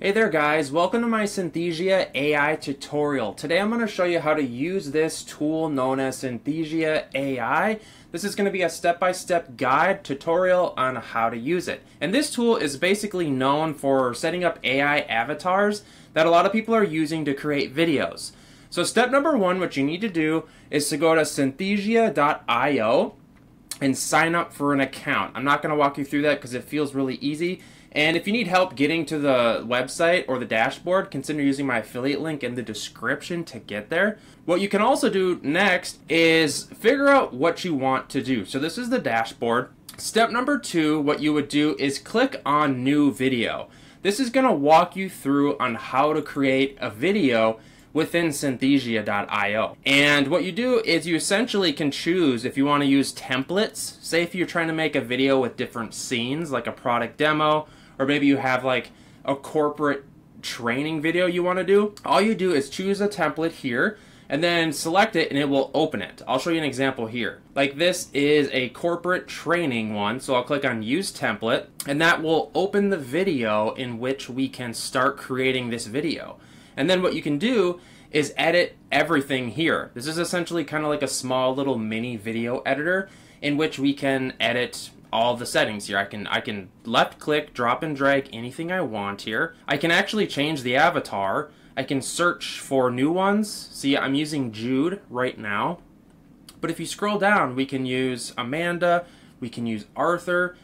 Hey there guys, welcome to my Synthesia AI tutorial. Today I'm going to show you how to use this tool known as Synthesia AI. This is going to be a step-by-step -step guide tutorial on how to use it. And this tool is basically known for setting up AI avatars that a lot of people are using to create videos. So step number one, what you need to do is to go to synthesia.io and sign up for an account. I'm not going to walk you through that because it feels really easy. And if you need help getting to the website or the dashboard, consider using my affiliate link in the description to get there. What you can also do next is figure out what you want to do. So this is the dashboard. Step number two, what you would do is click on new video. This is going to walk you through on how to create a video within synthesia.io. And what you do is you essentially can choose if you want to use templates. Say if you're trying to make a video with different scenes, like a product demo, or maybe you have like a corporate training video you want to do. All you do is choose a template here and then select it and it will open it. I'll show you an example here. Like this is a corporate training one, so I'll click on use template and that will open the video in which we can start creating this video. And then what you can do is edit everything here. This is essentially kind of like a small little mini video editor in which we can edit all the settings here. I can I can left click, drop and drag anything I want here. I can actually change the avatar. I can search for new ones. See, I'm using Jude right now. But if you scroll down, we can use Amanda, we can use Arthur.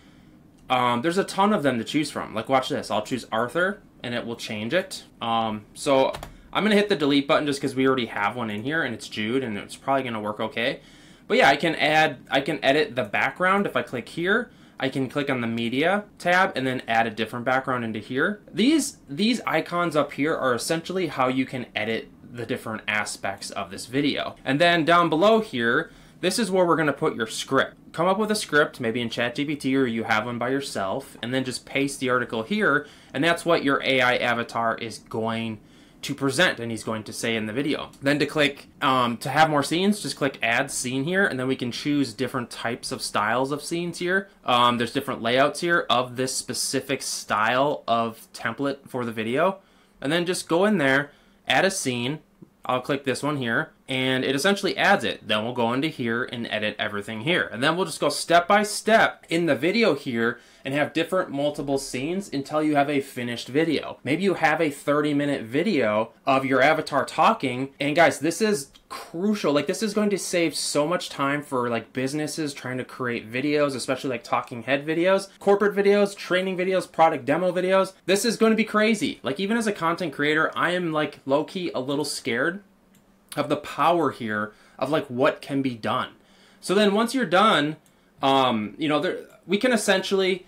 Um, there's a ton of them to choose from. Like watch this. I'll choose Arthur and it will change it. Um, so I'm gonna hit the delete button just because we already have one in here and it's Jude and it's probably gonna work okay. But yeah, I can add, I can edit the background if I click here. I can click on the media tab and then add a different background into here. These these icons up here are essentially how you can edit the different aspects of this video. And then down below here, this is where we're going to put your script. Come up with a script, maybe in ChatGPT or you have one by yourself, and then just paste the article here, and that's what your AI avatar is going to present and he's going to say in the video. Then to click, um, to have more scenes, just click add scene here and then we can choose different types of styles of scenes here. Um, there's different layouts here of this specific style of template for the video. And then just go in there, add a scene, I'll click this one here, and it essentially adds it. Then we'll go into here and edit everything here. And then we'll just go step by step in the video here and have different multiple scenes until you have a finished video. Maybe you have a 30 minute video of your avatar talking. And guys, this is crucial. Like this is going to save so much time for like businesses trying to create videos, especially like talking head videos, corporate videos, training videos, product demo videos. This is going to be crazy. Like even as a content creator, I am like low key a little scared of the power here of like what can be done. So then once you're done, um, you know, there, we can essentially,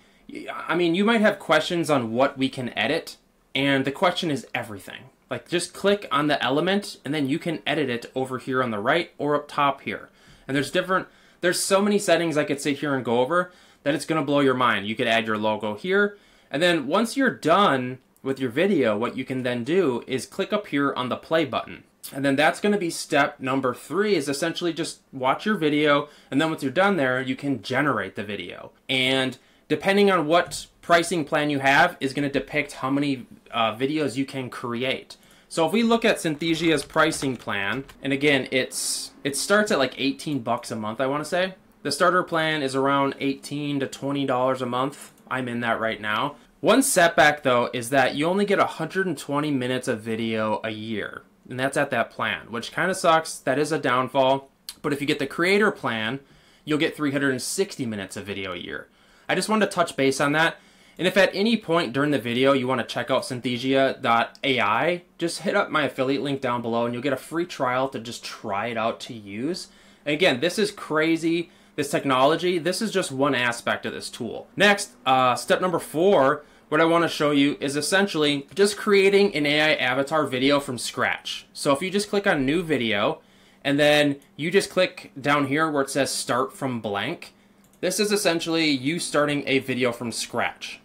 I mean, you might have questions on what we can edit, and the question is everything. Like just click on the element and then you can edit it over here on the right or up top here. And there's different, there's so many settings I could sit here and go over that it's gonna blow your mind. You could add your logo here. And then once you're done with your video, what you can then do is click up here on the play button. And then that's going to be step number three is essentially just watch your video. And then once you're done there, you can generate the video. And depending on what pricing plan you have is going to depict how many uh, videos you can create. So if we look at Synthesia's pricing plan, and again, it's it starts at like 18 bucks a month, I want to say. The starter plan is around 18 to $20 a month. I'm in that right now. One setback though is that you only get 120 minutes of video a year and that's at that plan, which kind of sucks. That is a downfall. But if you get the creator plan, you'll get 360 minutes of video a year. I just wanted to touch base on that. And if at any point during the video you want to check out synthesia.ai, just hit up my affiliate link down below and you'll get a free trial to just try it out to use. And again, this is crazy. This technology, this is just one aspect of this tool. Next, uh, step number four what I want to show you is essentially just creating an AI avatar video from scratch. So if you just click on new video and then you just click down here where it says start from blank, this is essentially you starting a video from scratch.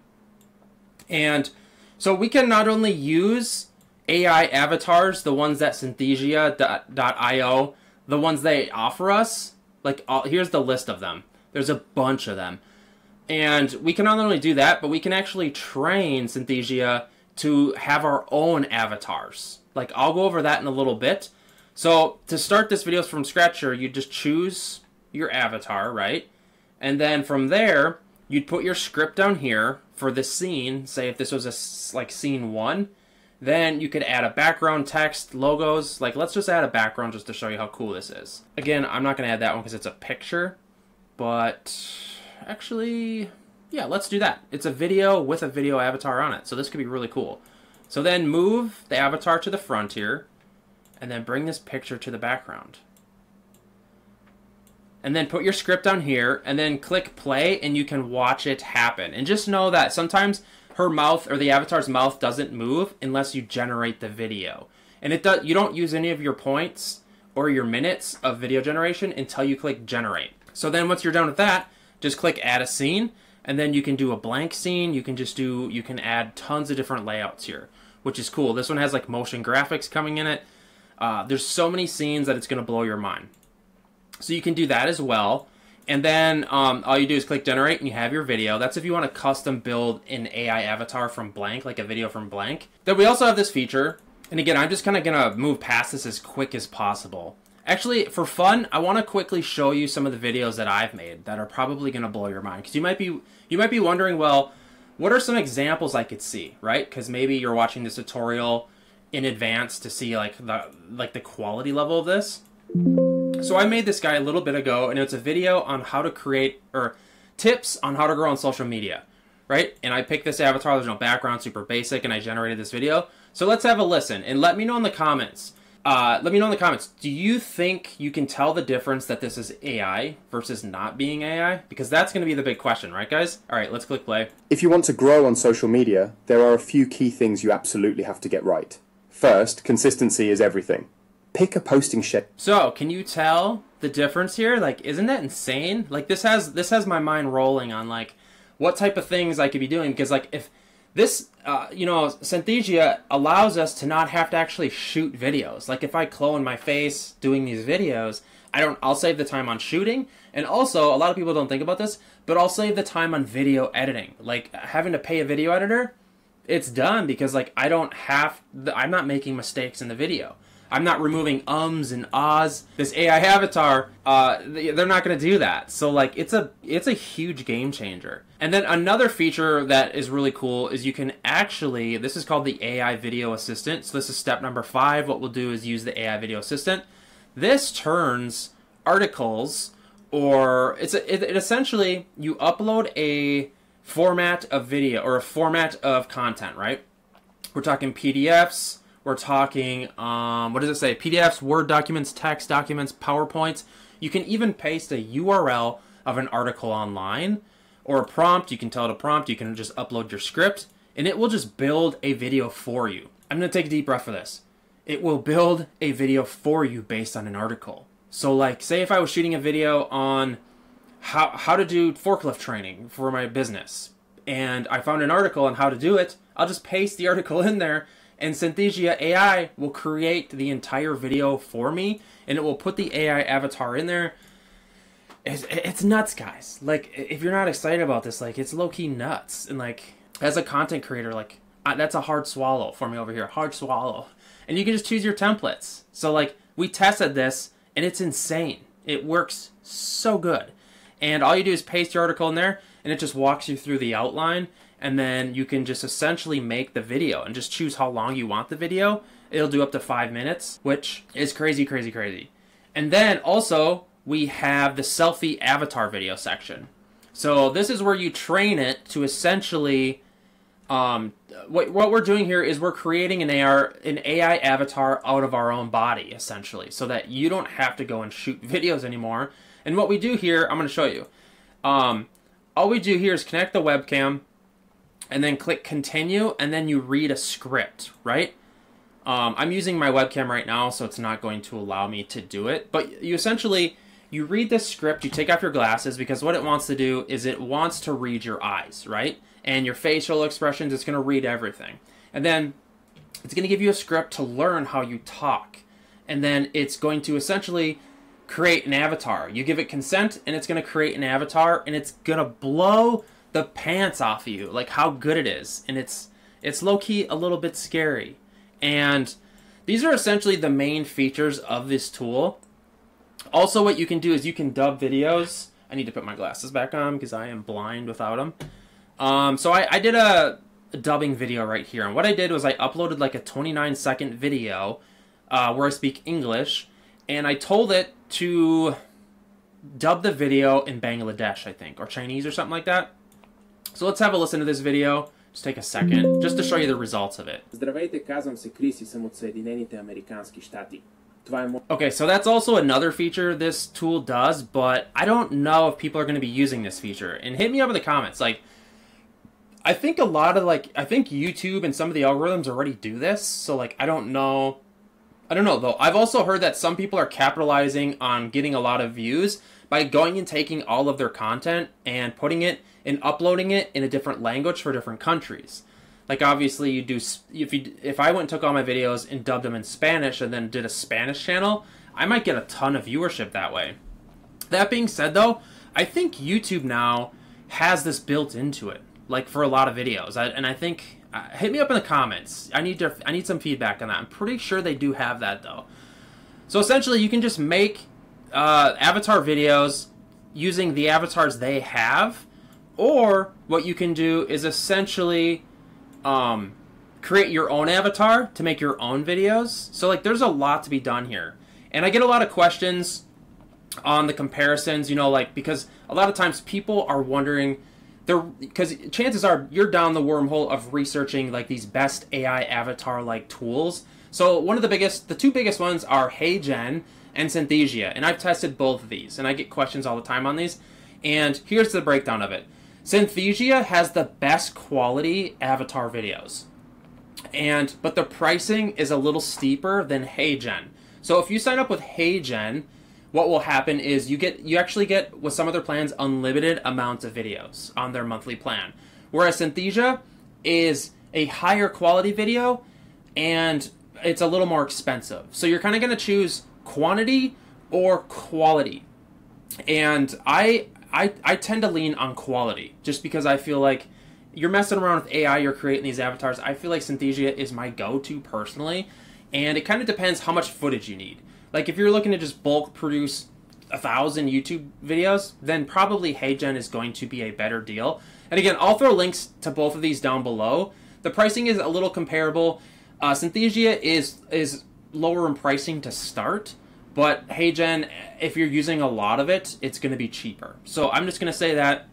And so we can not only use AI avatars, the ones that Synthesia.io, the ones they offer us, like uh, here's the list of them. There's a bunch of them. And we can not only do that, but we can actually train Synthesia to have our own avatars. Like I'll go over that in a little bit. So to start this video from scratch here, you just choose your avatar, right? And then from there, you'd put your script down here for the scene. Say if this was a like scene one, then you could add a background text, logos. Like let's just add a background just to show you how cool this is. Again, I'm not gonna add that one because it's a picture, but actually, yeah, let's do that. It's a video with a video avatar on it, so this could be really cool. So then move the avatar to the front here, and then bring this picture to the background. And then put your script down here, and then click play, and you can watch it happen. And just know that sometimes her mouth or the avatar's mouth doesn't move unless you generate the video. And it does you don't use any of your points or your minutes of video generation until you click generate. So then once you're done with that, just click add a scene and then you can do a blank scene, you can just do you can add tons of different layouts here, which is cool. This one has like motion graphics coming in it. Uh, there's so many scenes that it's going to blow your mind. So you can do that as well. And then um, all you do is click generate and you have your video. That's if you want to custom build an AI avatar from blank, like a video from blank. Then we also have this feature. And again, I'm just kind of going to move past this as quick as possible. Actually, for fun, I want to quickly show you some of the videos that I've made that are probably going to blow your mind. Because you might be you might be wondering, well, what are some examples I could see, right? Because maybe you're watching this tutorial in advance to see like the like the quality level of this. So I made this guy a little bit ago, and it's a video on how to create or tips on how to grow on social media, right? And I picked this avatar. There's no background, super basic, and I generated this video. So let's have a listen, and let me know in the comments. Uh, let me know in the comments. Do you think you can tell the difference that this is AI versus not being AI? Because that's going to be the big question, right, guys? All right, let's click play. If you want to grow on social media, there are a few key things you absolutely have to get right. First, consistency is everything pick a posting schedule. So, can you tell the difference here? Like, isn't that insane? Like, this has this has my mind rolling on like what type of things I could be doing because like if this, uh, you know, Synthesia allows us to not have to actually shoot videos. Like, if I clone my face doing these videos, I don't. I'll save the time on shooting, and also a lot of people don't think about this, but I'll save the time on video editing. Like having to pay a video editor, it's done because like I don't have. I'm not making mistakes in the video. I'm not removing ums and ahs. This AI avatar, uh, they're not going to do that. So like, it's a it's a huge game changer. And then another feature that is really cool is you can actually this is called the AI Video Assistant. So this is step number five. What we'll do is use the AI Video Assistant. This turns articles or it's a, it, it essentially you upload a format of video or a format of content, right? We're talking PDFs, we're talking, um, what does it say? PDFs, Word documents, text documents, PowerPoints. You can even paste a URL of an article online or a prompt. You can tell it a prompt. You can just upload your script and it will just build a video for you. I'm going to take a deep breath for this. It will build a video for you based on an article. So like, say if I was shooting a video on how, how to do forklift training for my business and I found an article on how to do it, I'll just paste the article in there and Synthesia AI will create the entire video for me and it will put the AI avatar in there. It's, it's nuts, guys. Like, if you're not excited about this, like, it's low key nuts. And, like, as a content creator, like, that's a hard swallow for me over here. Hard swallow. And you can just choose your templates. So, like, we tested this and it's insane. It works so good. And all you do is paste your article in there and it just walks you through the outline and then you can just essentially make the video and just choose how long you want the video. It'll do up to five minutes, which is crazy, crazy, crazy. And then also, we have the selfie avatar video section. So this is where you train it to essentially, um, what, what we're doing here is we're creating an AR, an AI avatar out of our own body, essentially, so that you don't have to go and shoot videos anymore. And what we do here, I'm going to show you. Um, all we do here is connect the webcam, and then click continue, and then you read a script, right? Um, I'm using my webcam right now, so it's not going to allow me to do it. But you essentially, you read this script, you take off your glasses, because what it wants to do is it wants to read your eyes, right? And your facial expressions, it's going to read everything. And then it's going to give you a script to learn how you talk. And then it's going to essentially create an avatar. You give it consent, and it's going to create an avatar, and it's going to blow the pants off of you, like how good it is, and it's It's low key a little bit scary. And these are essentially the main features of this tool. Also, what you can do is you can dub videos. I need to put my glasses back on because I am blind without them. Um, so I, I did a, a, dubbing video right here. And what I did was I uploaded like a 29 second video uh, where I speak English. And I told it to dub the video in Bangladesh, I think, or Chinese or something like that. So let's have a listen to this video. Just take a second, just to show you the results of it. Здравейте, казвам се Крис и съм от Съединените Американски щати. Това е мо... Okay, so that's also another feature this tool does, but I don't know if people are going to be using this feature. And hit me up in the comments. Like, I think a lot of, like, I think YouTube and some of the algorithms already do this. So, like, I don't know. I don't know, though. I've also heard that some people are capitalizing on getting a lot of views by going and taking all of their content and putting it and uploading it in a different language for different countries. Like obviously you do if you if I went and took all my videos and dubbed them in Spanish and then did a Spanish channel, I might get a ton of viewership that way. That being said though, I think YouTube now has this built into it like for a lot of videos. I, and I think uh, hit me up in the comments. I need to I need some feedback on that. I'm pretty sure they do have that though. So essentially you can just make uh, avatar videos using the avatars they have, or what you can do is essentially um, create your own avatar to make your own videos. So like, there's a lot to be done here, and I get a lot of questions on the comparisons. You know, like because a lot of times people are wondering. They're because chances are you're down the wormhole of researching like these best AI avatar like tools. So one of the biggest, the two biggest ones are HeyGen, and Synthesia. And I've tested both of these, and I get questions all the time on these. And here's the breakdown of it Synthesia has the best quality avatar videos. And but the pricing is a little steeper than HeyGen. So if you sign up with HeyGen, what will happen is you get you actually get with some other plans unlimited amounts of videos on their monthly plan. Whereas Synthesia is a higher quality video and it's a little more expensive. So you're kind of going to choose quantity or quality. And I, I I tend to lean on quality just because I feel like you're messing around with AI, you're creating these avatars. I feel like Synthesia is my go-to personally, and it kind of depends how much footage you need. Like if you're looking to just bulk produce a thousand YouTube videos, then probably HeyGen is going to be a better deal. And again, I'll throw links to both of these down below. The pricing is a little comparable. Uh, Synthesia is is lower in pricing to start, but HeyGen, if you're using a lot of it, it's going to be cheaper. So I'm just going to say that.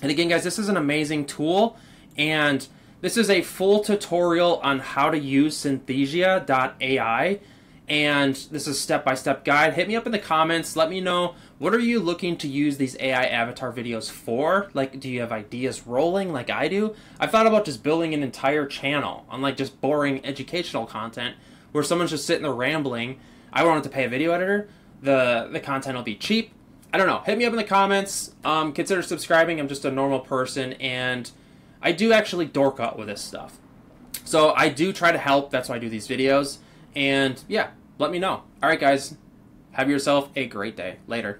And again, guys, this is an amazing tool, and this is a full tutorial on how to use Synthesia.ai, and this is step-by-step guide. Hit me up in the comments. Let me know what are you looking to use these AI avatar videos for? Like, do you have ideas rolling like I do? I've thought about just building an entire channel on like just boring educational content where someone's just sitting there rambling. I wanted to pay a video editor. The the content will be cheap. I don't know. Hit me up in the comments. Um, consider subscribing. I'm just a normal person, and I do actually dork out with this stuff. So I do try to help. That's why I do these videos. And yeah, let me know. All right, guys. Have yourself a great day. Later.